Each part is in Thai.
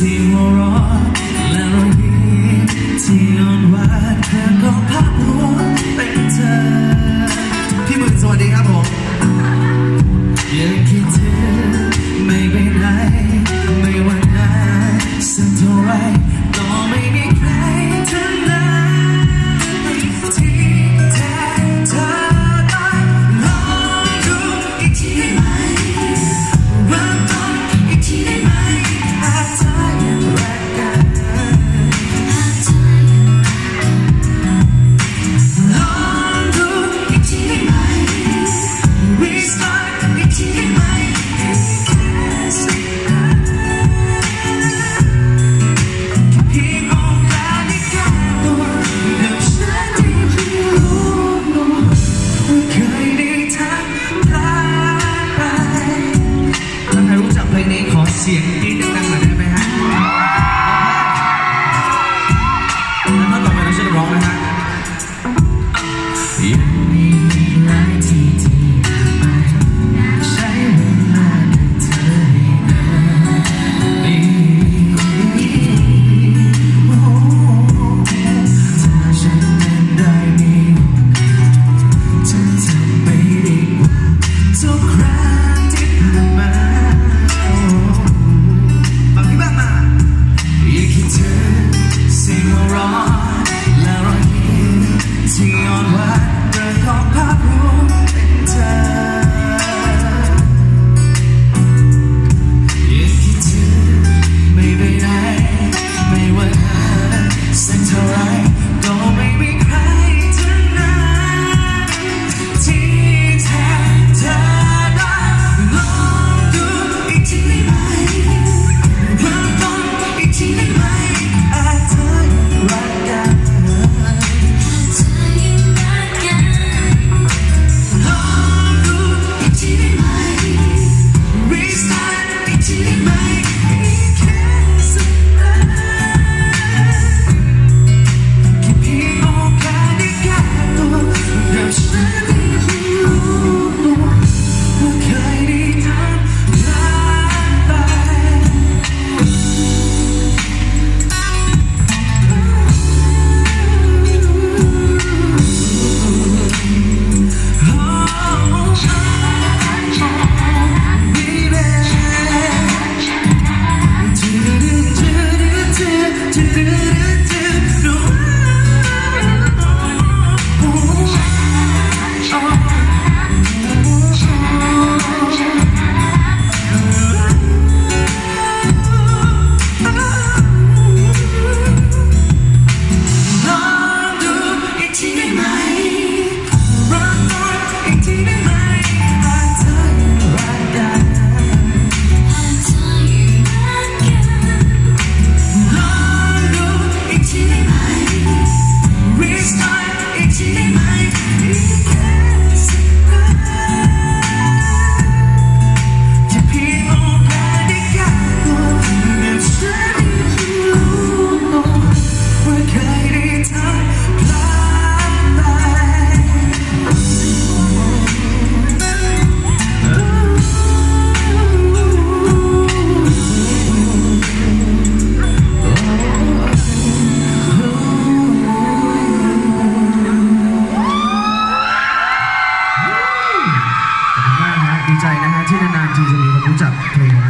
สียงรอและรอนี้ที่นอนหวานเธอก็พักรวมเป็นเธอ พี่มือสวัสดีครับผมยังคิดถึงไม่ไปไหนไม่ว่านาสักเท่าไรก็ไม่มี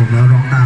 ผมแล้วร้องตาม